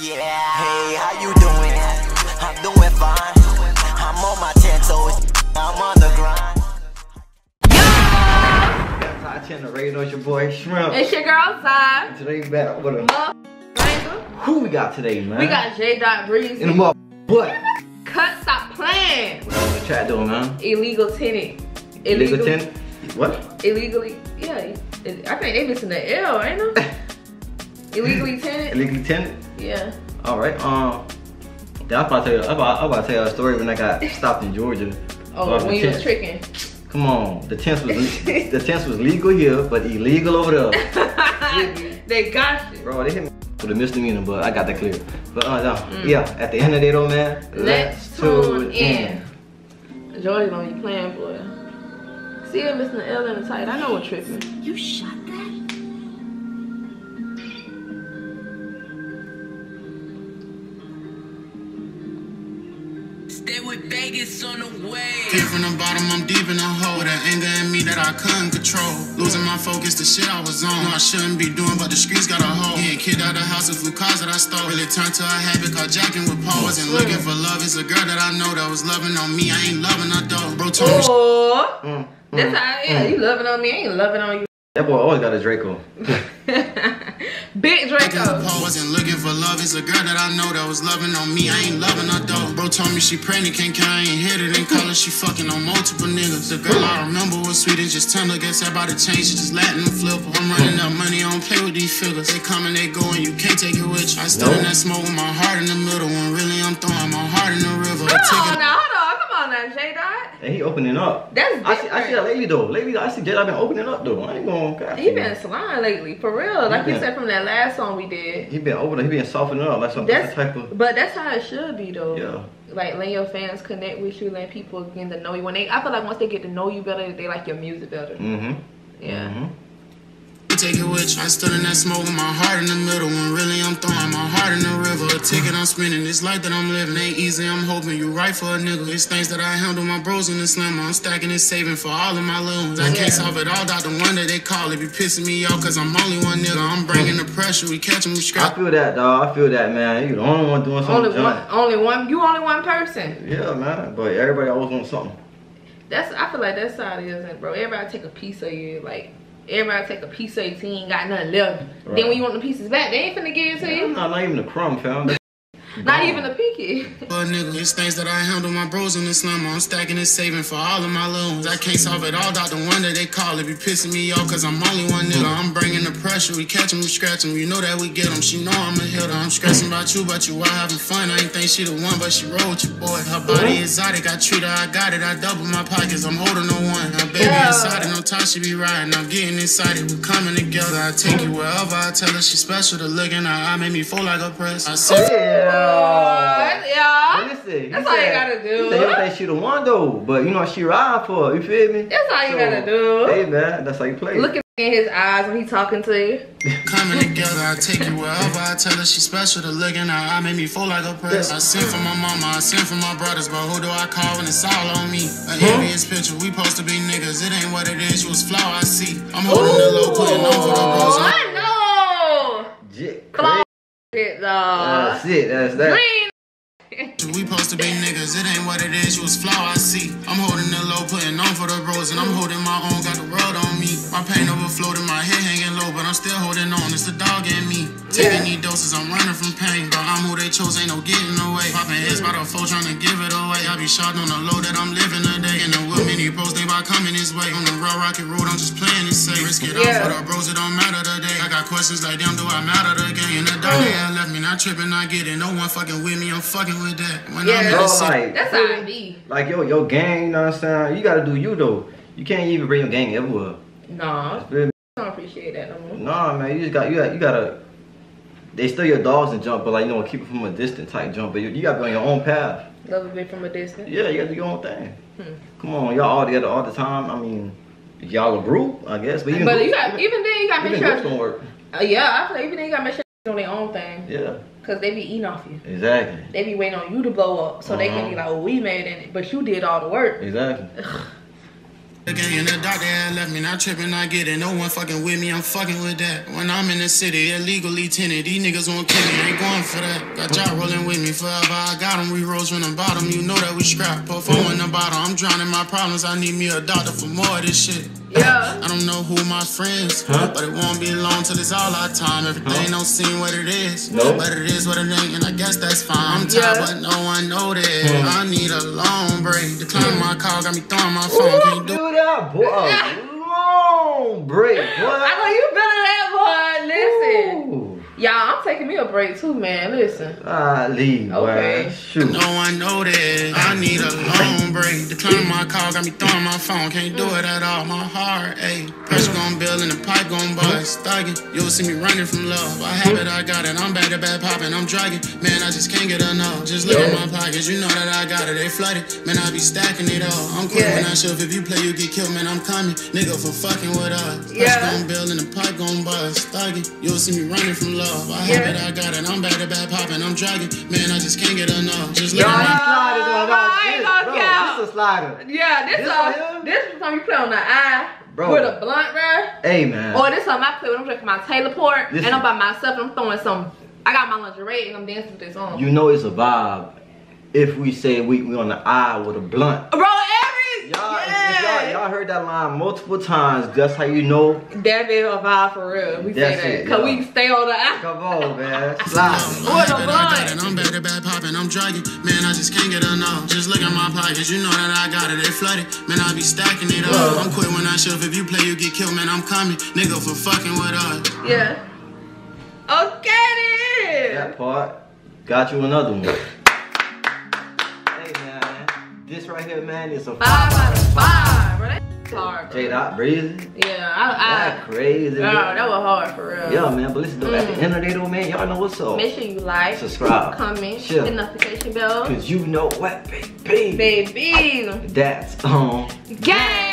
Yeah, hey, how you doing? I'm doing fine. I'm on my ten toes. I'm on the grind. I tend to raise on your boy Shrimp. It's your girl Zy. Today we back with a who we got today, man? We got Jdot Breezy. in the mother what? Cut, stop playing. What the chat doing, man? Illegal tenant. Illegal ten? What? Illegally, yeah. I think they missing the L, ain't they? Illegally tinted. Illegally tinted? Yeah. All right. Um. I'm about to tell you. I'm about, I'm about to tell you a story when I got stopped in Georgia. Oh, Off when you was tent. tricking. Come on, the tents was the tents was legal here, but illegal over there. they got you. Bro, they hit me with a misdemeanor, but I got that clear. But uh, no, yeah. At the end of the day, though, man, Mm. Let's tune in. Georgia gonna be playing, boy. See him missing the L in the tight. I know what tripping. You shot that? With Vegas on the way. Came from the bottom, I'm deep in the hole. That anger in me that I couldn't control. Losing my focus, the shit I was on. No, I shouldn't be doing, but the streets got a hold. Yeah, kid out the house, a few cars that I stole. Really turned to a habit called jacking with Paul. Wasn't looking for love, it's a girl that I know that was loving on me. I ain't loving her though. Bro told me Oh, Mm, that's mm, how. Yeah, mm. you loving on me. I ain't loving on you. That boy always got a Draco. Big Draco. Wasn't looking for love. It's a girl that I know that was loving on me. I ain't loving her though. Bro told me she pregnant, can't count, I ain't hit it in color. She fucking on multiple niggas. The girl I remember was sweet and just tender. Guess to change, she just letting them flip. I'm running up money, I don't play with these figures. They come and they go and you can't take it with you. I stood in that smoke with my heart in the middle when really I'm throwing my heart in the river. Come on now, J. Dot. And he opening up. That's I see, I see that different. lately though. Lately, I see Jedi been opening up though. I ain't gonna. He been slime lately, for real. Like He you said from that last song we did. He been opening. He been softening up like some That's type of. but that's how it should be though. Yeah. Like letting your fans connect with you, letting people get to know you. When they, I feel like once they get to know you better, they like your music better. Mm-hmm. Yeah. Mm-hmm. Take it with you. I stood in that smoke with my heart in the middle when really I'm throwing my heart in the river. A ticket I'm spinning, this life that I'm living ain't easy. I'm hoping you right for a nigga. It's things that I handle my bros in the slammer. I'm stacking and saving for all of my little ones. I can't solve it all, Dr. Wonder they call it. Be pissing me off cause I'm only one nigga. I'm bringing the pressure, we catch 'em, we I feel that, dog. I feel that, man. You the only one doing something. Only one, only one. You only one person. Yeah, man. But everybody always wants something. That's. I feel like that's how it is, and bro. Everybody take a piece of you, like. Everybody take a piece of your team, got nothing left. Right. Then when you want the pieces back, they ain't finna give it to you. Nah, not even a crumb, fam. Not even a pinky. For a nigga, it's things that I handle my bros in the slammer. I'm stacking and saving for all of my loans. I can't solve it all, Dr. Wonder they call it. Be pissing me off cause I'm only one nigga. I'm bringing the pressure, we catch 'em, we scratch 'em. You know that we get 'em. She know I'm a hitter. I'm stressing about you, but you out having fun. I ain't think she the one, but she roll with your boy. Her body exotic, I treat her, I got it. I double my pockets, I'm holding no one. Her baby Yeah. inside it, no time she be riding. I'm getting excited, we coming together. I take you wherever I tell her she special. The look in her eye made me feel like a press. I said, Yeah. What? Yeah. Listen, he That's all you gotta do. He said, you think she the one though, but you know she ride for. You feel me? That's all you So, gotta do. Hey man, that's how you play. Looking in his eyes when he talking to you. Coming together, I take you wherever I tell her she's special. The look in her eye made me feel like a press. I sent for my mama, I sent for my brothers, but who do I call when it's all on me? An envious picture, we supposed to be niggas. It ain't what it is, you was flaw, I see. I'm holding the low, putting on for the bros. Oh, I know. Jit, Flaw crazy. shit, dog. That's it. That's that. Green. We supposed to be niggas, it ain't what it is, you was flaw, I see. I'm bros, and I'm holding my own, got the world on me. My pain overflowed and my head hanging still holding on, it's the dog in me. Taking Yeah. these doses, I'm running from pain, but I'm who they chose, ain't no getting away. Popping heads by the foe, trying to give it away. I be shot on the low that I'm living today, and the with many pros, they by coming this way. On the real rocket road, I'm just playing it safe. Risk it Yeah. all for the bros, it don't matter today. I got questions like, damn, do I matter the game? Mm. In the dark, they had left me, not tripping, not getting. No one fucking with me, I'm fucking with that. When Yeah. I'm in Bro, the city, like, That's how it be. like yo, your gang, you know what I'm saying? You gotta do you though. You can't even bring your gang everywhere. No, Feel me? I don't appreciate that no more. Nah, man, you just got you got you gotta. They still your dogs and jump, but like you know, keep it from a distance type jump. But you, you gotta be on your own path. Love a bit from a distance. Yeah, you gotta do your own thing. Hmm. Come on, y'all all together all the time. I mean, y'all a group, I guess. But even But you got even then you got to even make sure. don't work. Uh, yeah, I feel like even then you got to make sure they're on their own thing Yeah, because they be eating off you. exactly, They be waiting on you to blow up so they can be Uh-huh. like, "Oh, we made it," but you did all the work. exactly. Again, the doctor had left me, not tripping, I get it. No one fucking with me, I'm fucking with that. When I'm in the city, illegally tinted, these niggas won't kill me, ain't going for that. Got y'all rolling with me forever, I got them, we rose from the bottom, you know that we scrap. Put four in the bottle, I'm drowning my problems, I need me a doctor for more of this shit. Yeah. I don't know who my friends, Huh? but it won't be long till it's all our time. Everything don't seem what it is, Nope. but it is what it ain't, and I guess that's fine. I'm tired, Yeah. but no one know that. Hmm. I need a long break. Decline hmm. my call, got me throwing my phone. Can't do Do that, boy. A long break, boy. I know you feeling that, boy. Listen. Ooh. Y'all, I'm taking break too, man. Listen. Ah, leave, boy. Okay. Shoot. No one know that. I need a long break. Decline my call, got me throwing my phone. Can't do it at all. My heart, ayy. Pressure gon' build and the pipe gon' bust. Thuggin', you'll see me running from love. I have it, I got it. I'm back to back popping, I'm dragging. Man, I just can't get enough. Just look at my pockets, you know that I got it. They flooded. Man, I be stacking it all. I'm quick Yeah. when I shove. If you play, you get killed. Man, I'm coming. Nigga for fucking with us. Pressure Yeah. gon' build and the pipe gon' bust. Thuggin', you'll see me running from love. I have Yeah. it, I got it. I'm back to back popping, I'm dragging. Man, I just can't get enough. Just look Y'all at my ain't Sliders on I ain't that gonna bitch, count. bro. This a slider. Yeah, this This uh, one this is something you play on the eye Bro. with a blunt, bruh. Hey, man. Or this something I play when I'm drinking my Taylor port Listen. and I'm by myself and I'm throwing some. I got my lingerie and I'm dancing with this on. You know it's a vibe if we say we, we on the eye with a blunt. Bro, every Y'all, if yeah. y'all, y'all heard that line multiple times. That's how you know. That be a vibe for real. We That's say that. it, Cause yeah. we stay on the eye. Come on, man. Slide. I have a it, I got blunt. it. I'm back to back popping, I'm dragging. Man, I just can't get enough. Just look at my pockets, you know that I got it. They flooded. Man, I be stacking it up. I'm quick when I shove. If you play, you get killed. Man, I'm coming. Nigga for fucking with us. Yeah. Okay then. That part. Got you another one. Hey, man. This right here, man, is a Five out of five, bro. That's hard. Bro. Jdot Breezy. Yeah, I, That crazy. Girl, that was hard for real. Yeah, man. But listen, though, at the end of the day, though, man, y'all know what's up. Make sure you like, Subscribe. comment, Share. hit the notification bell. Cause you know what, baby. Baby. That's um. Gang!